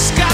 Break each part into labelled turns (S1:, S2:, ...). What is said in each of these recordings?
S1: sky.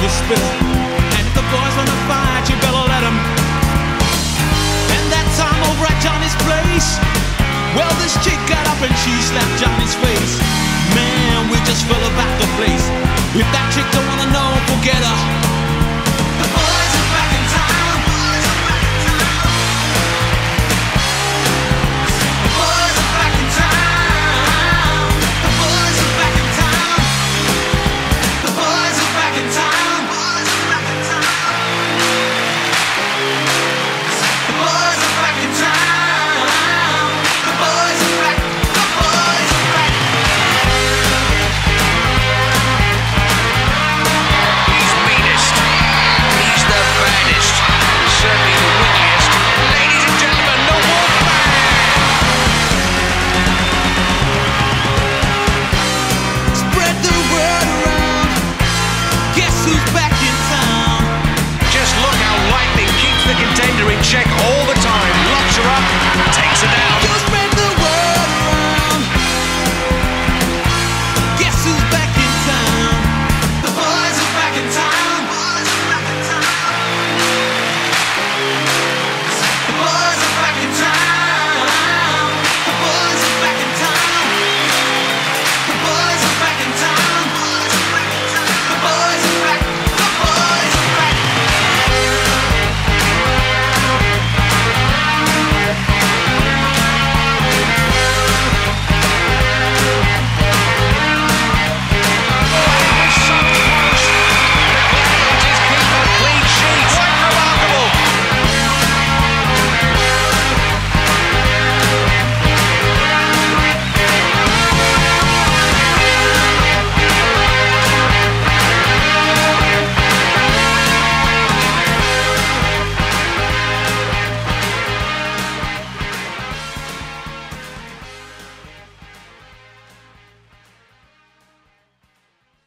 S1: Will spill. And if the boys wanna fight, you better let 'em. And that time over at Johnny's place, well, this chick got up and she slapped Johnny's